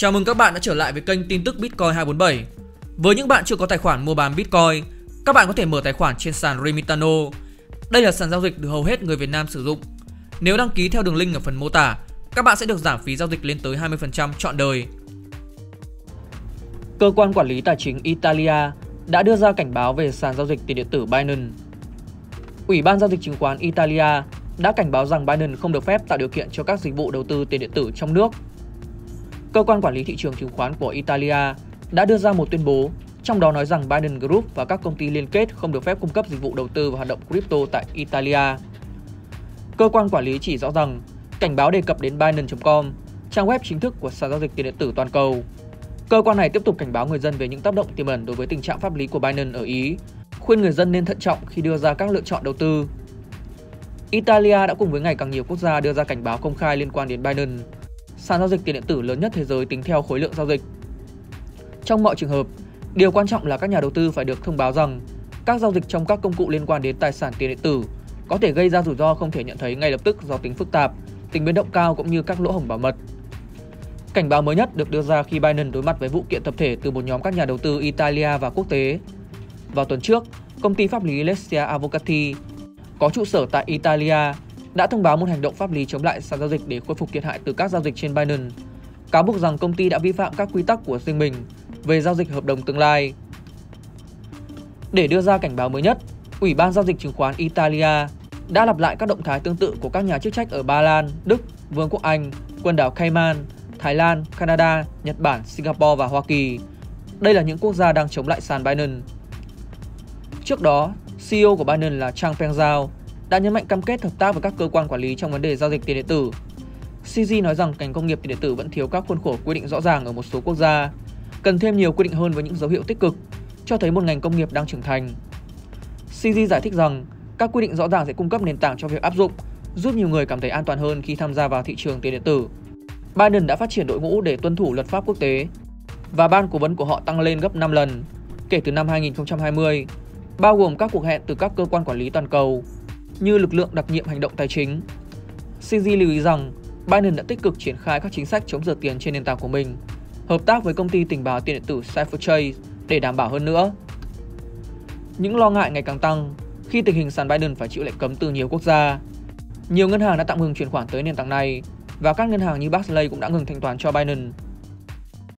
Chào mừng các bạn đã trở lại với kênh tin tức Bitcoin 247. Với những bạn chưa có tài khoản mua bán Bitcoin, các bạn có thể mở tài khoản trên sàn Remitano. Đây là sàn giao dịch được hầu hết người Việt Nam sử dụng. Nếu đăng ký theo đường link ở phần mô tả, các bạn sẽ được giảm phí giao dịch lên tới 20% trọn đời. Cơ quan quản lý tài chính Italia đã đưa ra cảnh báo về sàn giao dịch tiền điện tử Binance. Ủy ban giao dịch chứng khoán Italia đã cảnh báo rằng Binance không được phép tạo điều kiện cho các dịch vụ đầu tư tiền điện tử trong nước Cơ quan quản lý thị trường chứng khoán của Italia đã đưa ra một tuyên bố, trong đó nói rằng Binance Group và các công ty liên kết không được phép cung cấp dịch vụ đầu tư và hoạt động crypto tại Italia. Cơ quan quản lý chỉ rõ rằng cảnh báo đề cập đến Binance.com, trang web chính thức của sàn giao dịch tiền điện tử toàn cầu. Cơ quan này tiếp tục cảnh báo người dân về những tác động tiềm ẩn đối với tình trạng pháp lý của Binance ở Ý, khuyên người dân nên thận trọng khi đưa ra các lựa chọn đầu tư. Italia đã cùng với ngày càng nhiều quốc gia đưa ra cảnh báo công khai liên quan đến Binance sàn giao dịch tiền điện tử lớn nhất thế giới tính theo khối lượng giao dịch. Trong mọi trường hợp, điều quan trọng là các nhà đầu tư phải được thông báo rằng các giao dịch trong các công cụ liên quan đến tài sản tiền điện tử có thể gây ra rủi ro không thể nhận thấy ngay lập tức do tính phức tạp, tính biến động cao cũng như các lỗ hổng bảo mật. Cảnh báo mới nhất được đưa ra khi Binance đối mặt với vụ kiện tập thể từ một nhóm các nhà đầu tư Italia và quốc tế. Vào tuần trước, công ty pháp lý Lexia Avocati có trụ sở tại Italia đã thông báo một hành động pháp lý chống lại sàn giao dịch để khôi phục thiệt hại từ các giao dịch trên Binance, cáo buộc rằng công ty đã vi phạm các quy tắc của riêng mình về giao dịch hợp đồng tương lai. Để đưa ra cảnh báo mới nhất, Ủy ban giao dịch chứng khoán Italia đã lặp lại các động thái tương tự của các nhà chức trách ở Ba Lan, Đức, Vương quốc Anh, quần đảo Cayman, Thái Lan, Canada, Nhật Bản, Singapore và Hoa Kỳ. Đây là những quốc gia đang chống lại sàn Binance. Trước đó, CEO của Binance là Chang Peng Zhao đã nhấn mạnh cam kết hợp tác với các cơ quan quản lý trong vấn đề giao dịch tiền điện tử. CG nói rằng ngành công nghiệp tiền điện tử vẫn thiếu các khuôn khổ quy định rõ ràng ở một số quốc gia, cần thêm nhiều quy định hơn với những dấu hiệu tích cực, cho thấy một ngành công nghiệp đang trưởng thành. CG giải thích rằng các quy định rõ ràng sẽ cung cấp nền tảng cho việc áp dụng, giúp nhiều người cảm thấy an toàn hơn khi tham gia vào thị trường tiền điện tử. Biden đã phát triển đội ngũ để tuân thủ luật pháp quốc tế và ban cố vấn của họ tăng lên gấp 5 lần kể từ năm 2020, bao gồm các cuộc hẹn từ các cơ quan quản lý toàn cầu như lực lượng đặc nhiệm hành động tài chính. CZ lưu ý rằng Biden đã tích cực triển khai các chính sách chống rửa tiền trên nền tảng của mình, hợp tác với công ty tình báo tiền điện tử CipherTrace để đảm bảo hơn nữa. Những lo ngại ngày càng tăng khi tình hình sàn Biden phải chịu lệnh cấm từ nhiều quốc gia. Nhiều ngân hàng đã tạm ngừng chuyển khoản tới nền tảng này và các ngân hàng như Barclays cũng đã ngừng thanh toán cho Biden.